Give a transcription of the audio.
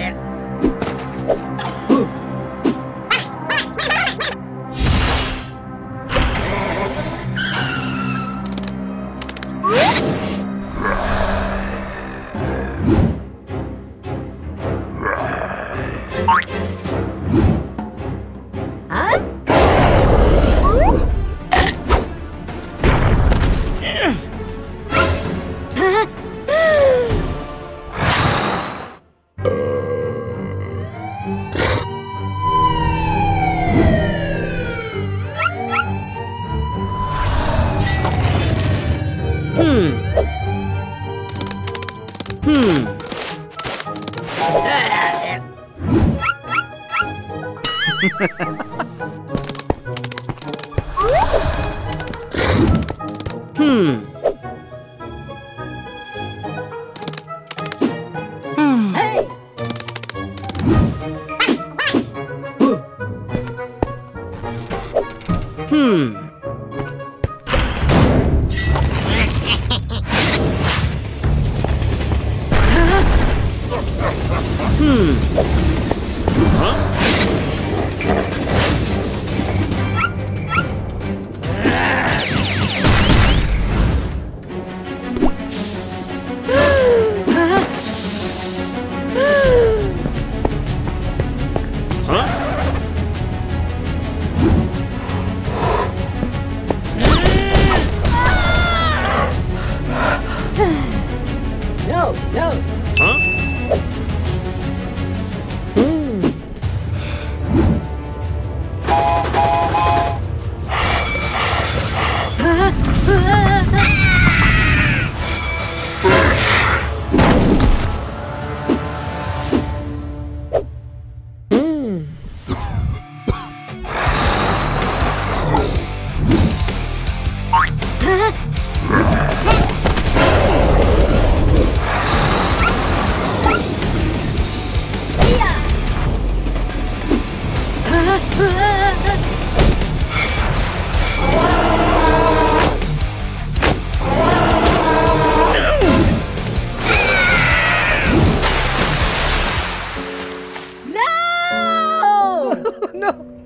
Yeah. Hmm. Hmm. うん Ah! no.